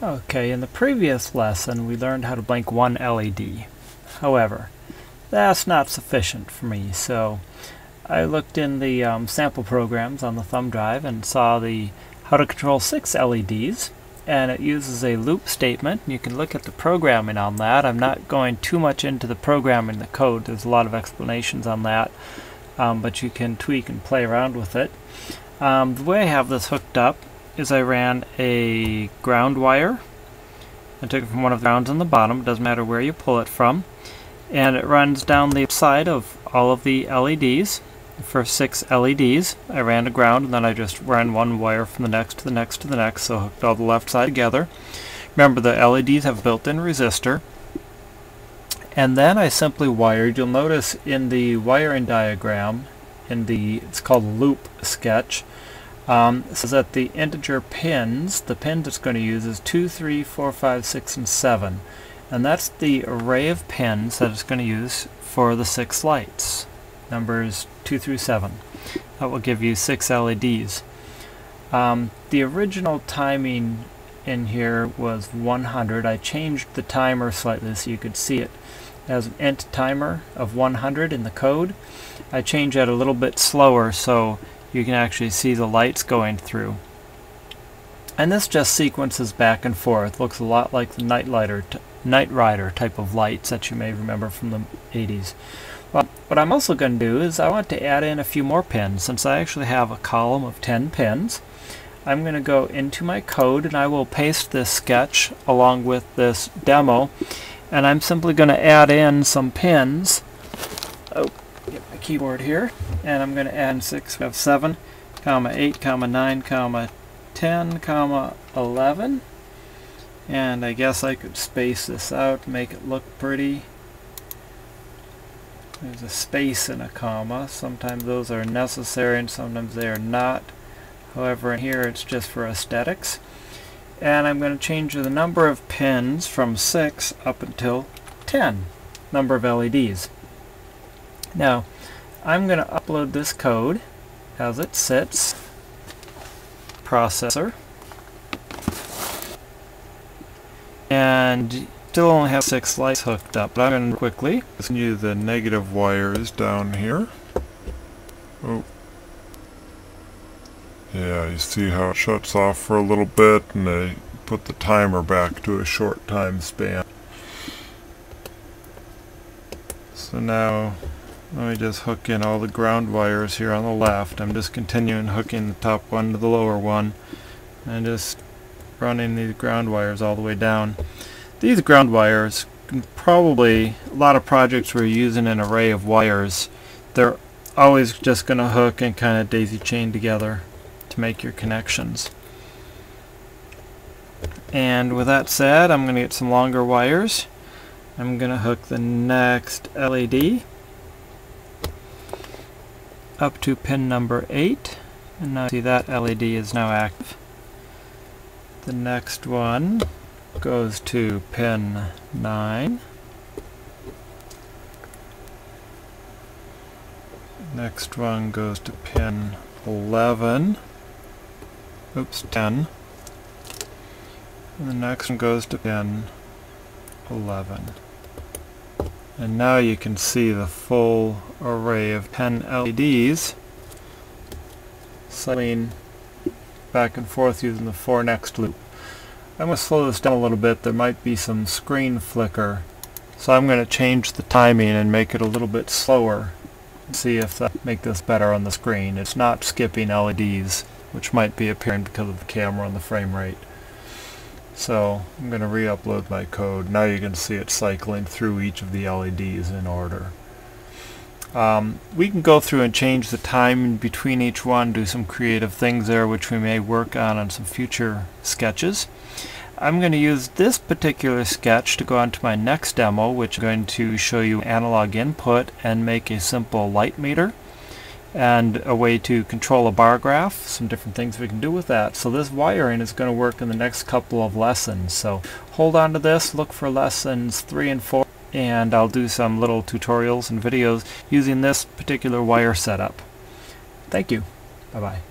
Okay, in the previous lesson we learned how to blink one LED. However, that's not sufficient for me, so I looked in the um, sample programs on the thumb drive and saw the how to control six LEDs and it uses a loop statement. You can look at the programming on that. I'm not going too much into the programming the code. There's a lot of explanations on that, um, but you can tweak and play around with it. Um, the way I have this hooked up is I ran a ground wire. I took it from one of the grounds on the bottom, it doesn't matter where you pull it from. And it runs down the side of all of the LEDs. First six LEDs, I ran a ground and then I just ran one wire from the next to the next to the next, so hooked all the left side together. Remember the LEDs have built-in resistor. And then I simply wired, you'll notice in the wiring diagram, in the, it's called loop sketch, um, says that the integer pins, the pins it's going to use is 2, 3, 4, 5, 6, and 7. And that's the array of pins that it's going to use for the six lights, numbers 2 through 7. That will give you six LEDs. Um, the original timing in here was 100. I changed the timer slightly so you could see it as an int timer of 100 in the code. I changed that a little bit slower so you can actually see the lights going through. And this just sequences back and forth. Looks a lot like the Knight, Lighter Knight Rider type of lights that you may remember from the 80s. Well, what I'm also going to do is I want to add in a few more pins. Since I actually have a column of 10 pins, I'm going to go into my code and I will paste this sketch along with this demo. And I'm simply going to add in some pins. Oh, get my keyboard here and I'm going to add 6 we have 7 comma 8 comma 9 comma 10 comma 11 and I guess I could space this out make it look pretty. There's a space and a comma. Sometimes those are necessary and sometimes they are not. However in here it's just for aesthetics. And I'm going to change the number of pins from 6 up until 10 number of LEDs now I'm going to upload this code as it sits. Processor. And still only have six lights hooked up, but I'm going to quickly you the negative wires down here. Oh. Yeah, you see how it shuts off for a little bit and they put the timer back to a short time span. So now let me just hook in all the ground wires here on the left. I'm just continuing hooking the top one to the lower one and just running these ground wires all the way down. These ground wires probably a lot of projects we're using an array of wires. They're always just going to hook and kind of daisy chain together to make your connections. And with that said, I'm going to get some longer wires. I'm going to hook the next LED up to pin number 8 and now see that LED is now active. The next one goes to pin 9. Next one goes to pin 11. Oops, 10. And the next one goes to pin 11. And now you can see the full array of 10 LEDs cycling back and forth using the for next loop. I'm going to slow this down a little bit. There might be some screen flicker. So I'm going to change the timing and make it a little bit slower. See if that make this better on the screen. It's not skipping LEDs, which might be appearing because of the camera and the frame rate. So I'm going to re-upload my code. Now you can see it cycling through each of the LEDs in order. Um, we can go through and change the time between each one, do some creative things there which we may work on on some future sketches. I'm going to use this particular sketch to go on to my next demo which I'm going to show you analog input and make a simple light meter and a way to control a bar graph, some different things we can do with that. So this wiring is going to work in the next couple of lessons. So hold on to this, look for lessons 3 and 4, and I'll do some little tutorials and videos using this particular wire setup. Thank you. Bye-bye.